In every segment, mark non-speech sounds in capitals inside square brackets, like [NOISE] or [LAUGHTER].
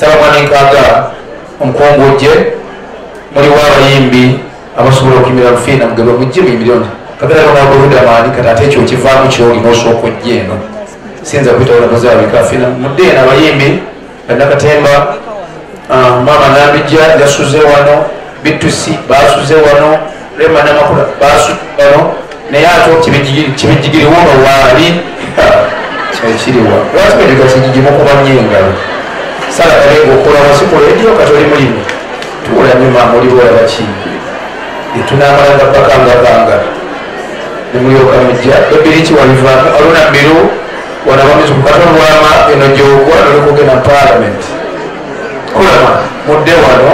sabamwanenkaaga omukongojje muliwo abayimbi abasobola okuyimira lufiina mugaba mujje muyimironi kagalaonagobudamaani kati ate ekyo kivaamu kyoli nosooka ojje eno. Sinza kwitawula bazabikafina mudde eno abayimbi banakatemba mama nambijja yasuze wano bitusi basuze wano lema namakula basuze wano naye ate kibijigiriwono waali [LAUGHS] kyekiriwa lwaki mejoga kigigimukuba nyengalo salakalenga okola wasiku redio kati oli mulimu tuula nyuma. mulibolaba ki etunamalanga bakangakanga nemulyoka mujja ebiriki walivaamu aluna mbiru wanabamizi kukatonwama eno gyogwa nolikugenda mu parliament. Kulama mudde wano.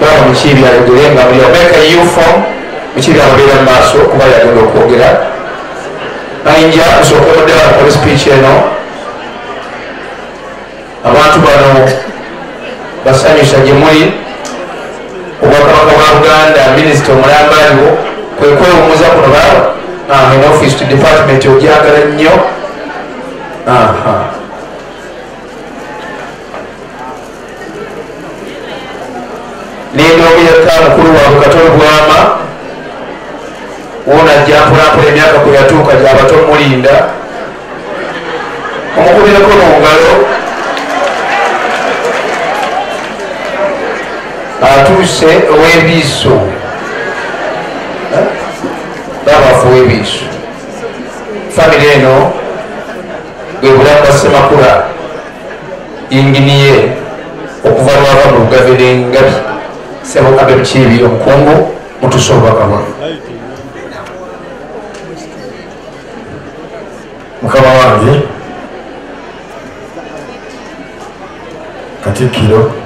Baba mukiibi ayogere nga muli omeka uniform mukiibi ababeera mu maaso kuba yagenda okwogera ayinja nsooka mudde wano kole speech eno abantu bano basanyusa gye muli obwakabaka bwa buganda minisita omulamba aliwo kwekwewumuza kuno baba in office to department ogyagala nnyo. Nindogeyeka mukulu waabwe katolo bwama wonajja mpolampola emyaka kwe yatuuka gyabato mulinda omukubireko mungalo atuuse owebiiso babafu owebiiso famire eno bwe bulamu bwa semakula inginiye okuva lwava mu lugavire engabi sebokabe bukiibi omukungu mutuuse obubaka bwa mukama wange katikkiro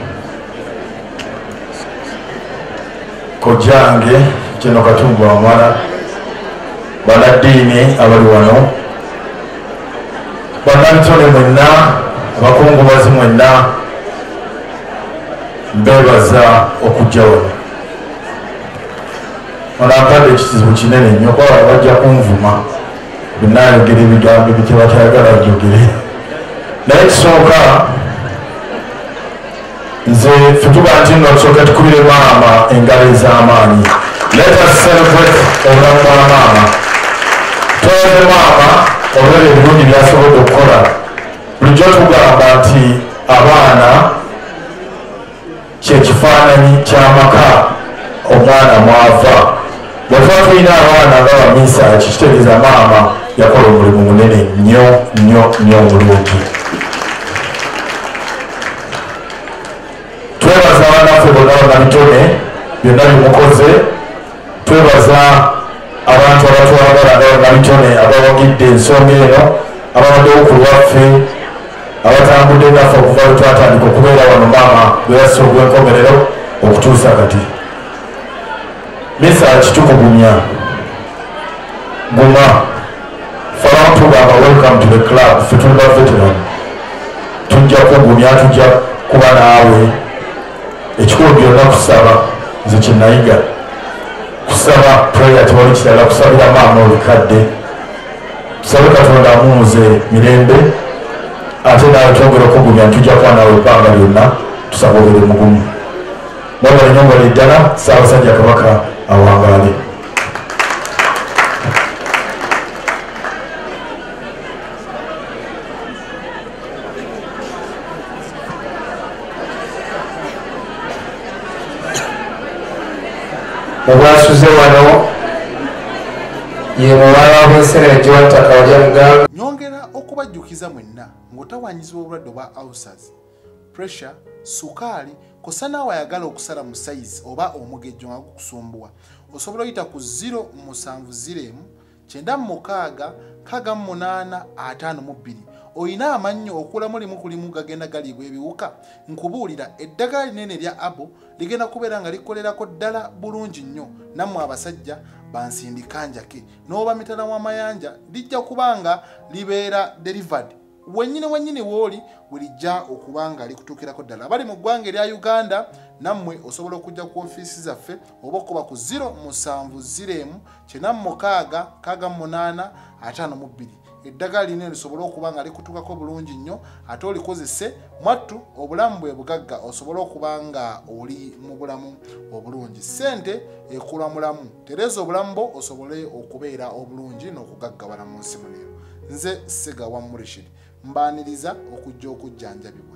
kojjange kino katumbu amala banaddiini abali wano bannabitone mwenna abakungubazi mwenna mbebaza okujja wano. Onampadde ekizibu kinene nnyo kwaba bajja kunvuma bwenayogera ebigambo ebitebakayagala njogere. Naye kisooka nze fetuba nti nno tusooke tukubire maama engalo ez'amaanyi. Let us celebrate obulamu bwa maama. Twaze maama olwera ebirungi byasobodde okukola. Bulijjo tugamba nti abaana kyekifaananyi kyamaka omwana mwava. Bwetuba tulina abaana nga bamisaaki kitegeeza maama yakola omulimu munene nnyo nnyo nnyo omulungi twebaza abantu abatwagala nga banabitone abawagidde ensonga eno ababaddewo ku lwaffe abatambudde naffe okuva lwe twatandika okubeera wano maama bweyassa ogw'enkomerero okutuusa kati misa kitukugumya guma. Falawo tugamba welcome to the club fe tuli ba veteran. Tujja kugumya tujja kuba naawe. Ekikulu byonna kusaba nze kyenayiga kusaba prayer tewali kirala kusabira maama olukadde tusabe katonda amuwuze mirembe ate nawe twongera okugumya ntujja kuba nawe ebbanga lyonna tusaba obere mugumu mwebale nyongole ddala saabasajja kabaka awangaale obwasuze wano ye muwala w'enserere gyewattaka walya muganga nyongera okubajjukiza mwenna ng'otawanyizibwa obulwadde obwa ulcers. Pressure sukaali kosa naawe ayagala okusala mu sayizi oba omugejjo nga gukusumbuwa osobola oyita ku 07 96 58 52 olina amannyo okulamu limu ku limu gagenda galiibwa ebiwuka nkubuulira eddagala linene erya abo ligenda kubeera nga likolerako ddala bulungi nnyo. Nammwe abasajja bansindika njake. N'oba mitala w'amayanja lijja kuba nga libeera delivered. Wennyini wennyini wooli werijja okuba nga likutuukirako ddala. Abali mu ggwanga erya uganda nammwe osobola okujja ku ofiisi zaffe oba okuba ku 0 musanvu 0 46 58 52 eddagala lino lisobole okuba nga likutukako bulungi nnyo ate olikozese mwattu obulamu bwe bugagga osobole okuba nga oli mu bulamu obulungi. Sente ekula mulamu. Tereeza obulamu bwo osobole okubeera obulungi n'okugaggawala mu nsi muneero nze segawa murishid mbaaniriza okujja okujjanjabibwa